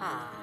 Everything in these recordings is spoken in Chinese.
啊。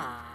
Ah.